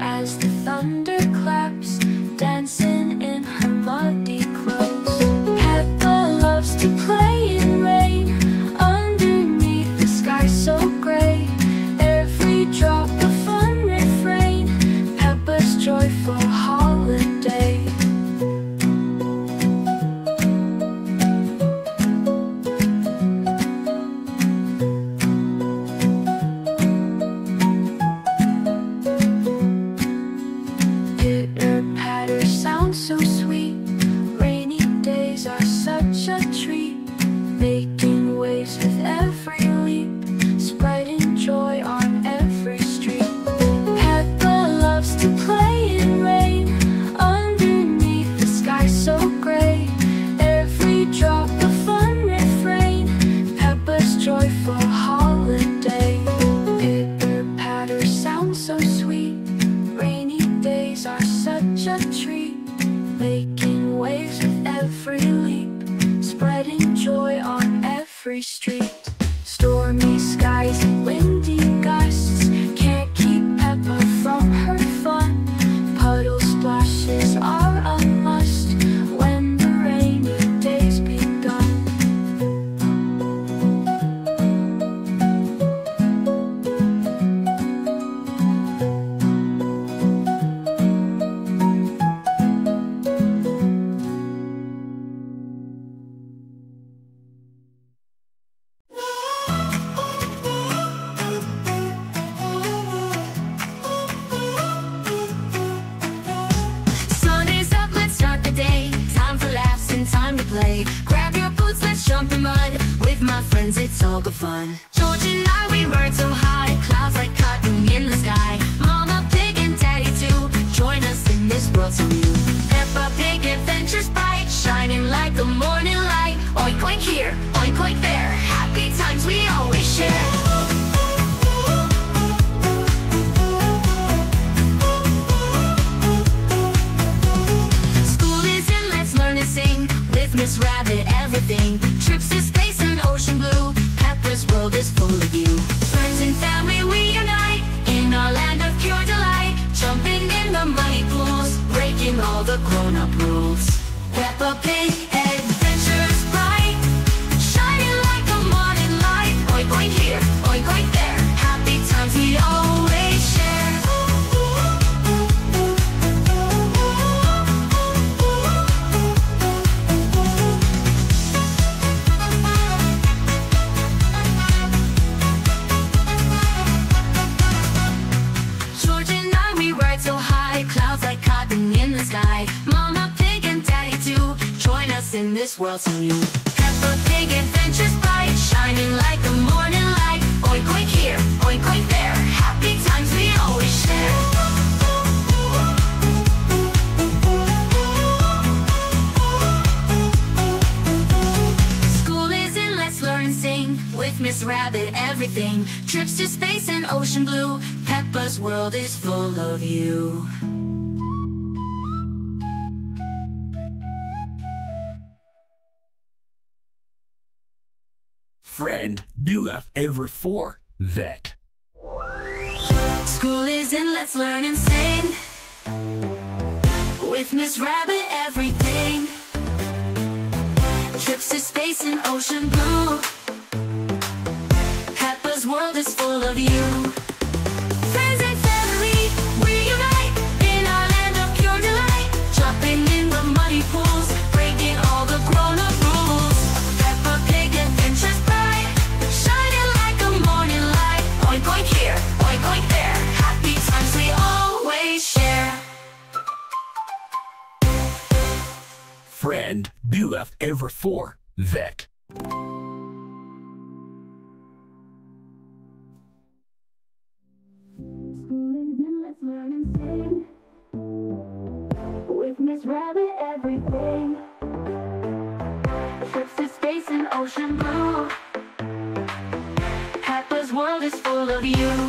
as the thunder. all good fun. George and I, we rode so high, clouds like cotton in the sky. Mama Pig and Daddy too, join us in this world so new. Peppa Pig adventures bright, shining like the morning light. Oink oink here, oink oink there, happy times we always share. in this world so new. Peppa Pig adventures bright, shining like the morning light. Oink oink here, oink oink there, happy times we always share. School is in, let's learn and sing. With Miss Rabbit, everything. Trips to space and ocean blue. Peppa's world is full of you. friend do I've ever for that. School is in, let's learn and sing. With Miss Rabbit, everything. Trips to space and ocean blue. Peppa's world is full of you. left ever for that. With Miss Rabbit, everything. Space and ocean blue. Peppa's world is full of you.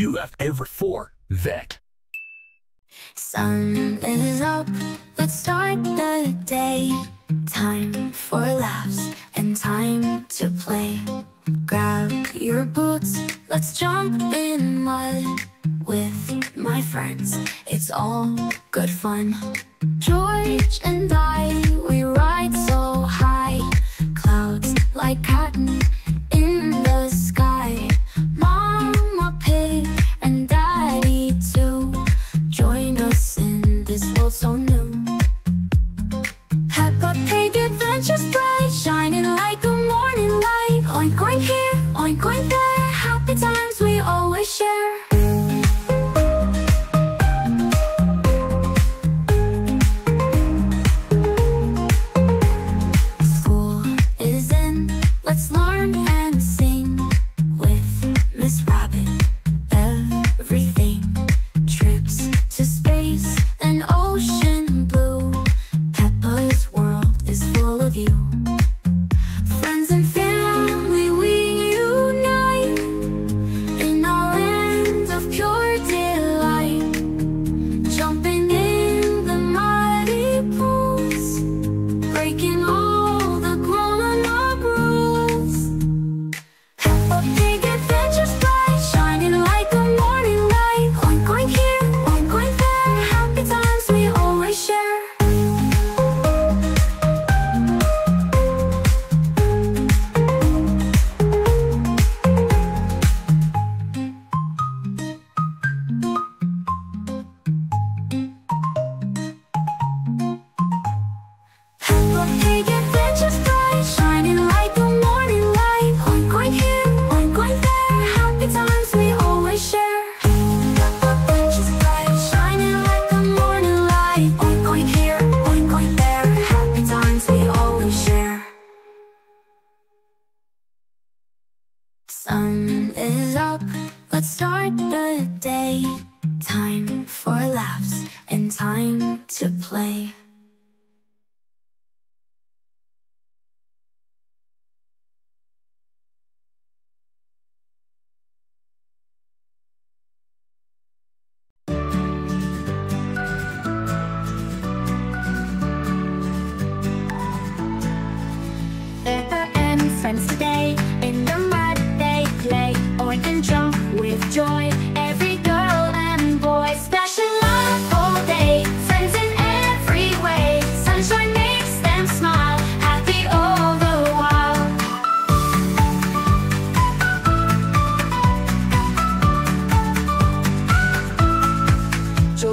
You have ever for that. Sun is up, let's start the day. Time for laughs and time to play. Grab your boots, let's jump in mud. With my friends, it's all good fun. George and I, we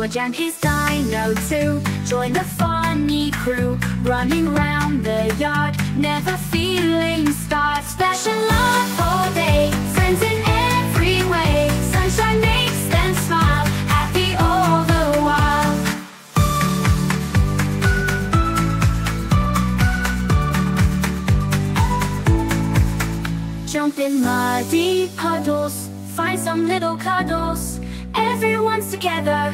George and his dino too join the funny crew, running round the yard, never feeling scarred. Special love all day, friends in every way. Sunshine makes them smile, happy all the while. Jump in muddy puddles, find some little cuddles. Everyone's together,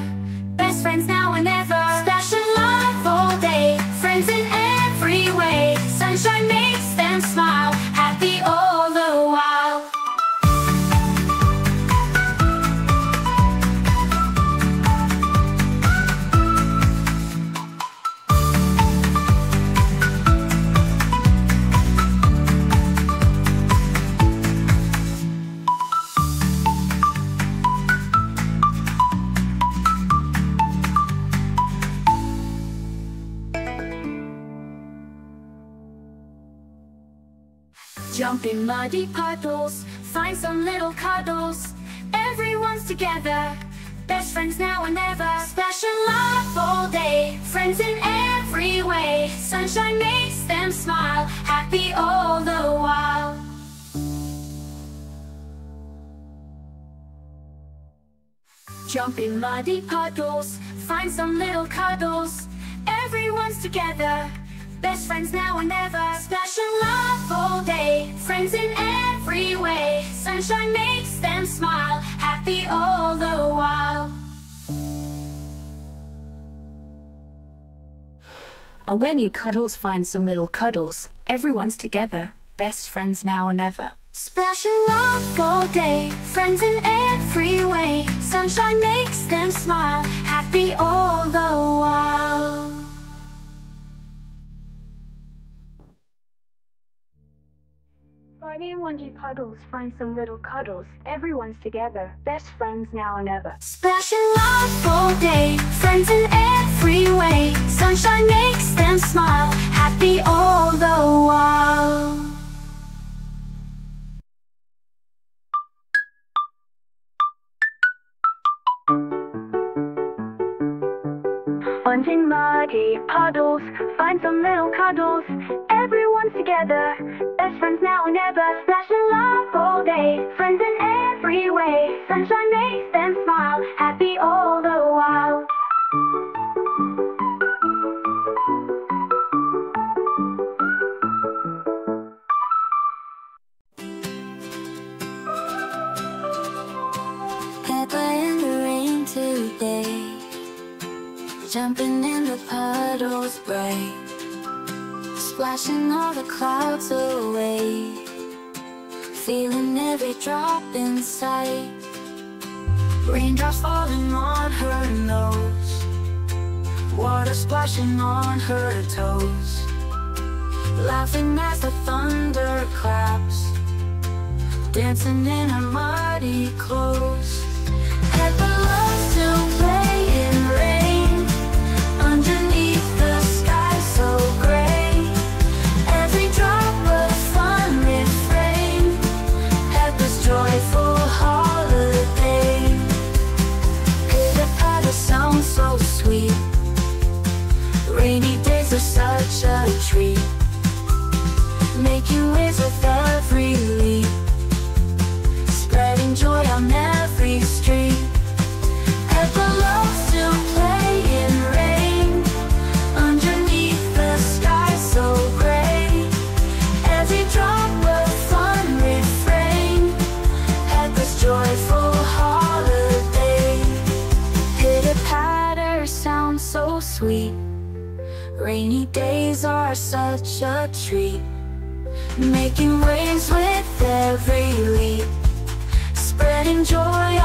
friends now and ever. Special love all day, friends in every way. Sunshine makes them smile, happy all Jump in muddy puddles, find some little cuddles. Everyone's together, best friends now and ever. Special love all day, friends in every way. Sunshine makes them smile, happy all the while. Jump in muddy puddles, find some little cuddles. Everyone's together, best friends now and ever. Special love all day, friends in every way. Sunshine makes them smile, happy all the while. And when you cuddles find some little cuddles, everyone's together, best friends now and ever. Splashing off all day, friends in every way. Sunshine makes them smile, happy all And Puddles find some little cuddles. Everyone's together, best friends now and ever. Splashing off all day, friends in every way. Sunshine makes them smile, happy all the while. Bunting muddy puddles, find some little cuddles. Everyone's together, best friends now and ever. Splashing love all day, friends in every way. Sunshine makes them smile, happy all the while. In the rain today, jumping in the puddles bright, splashing all the clouds away, feeling every drop in sight. Raindrops falling on her nose, water splashing on her toes, laughing as the thunder claps dancing in her muddy clothes. Are such a treat, making waves with every leap. Spreading joy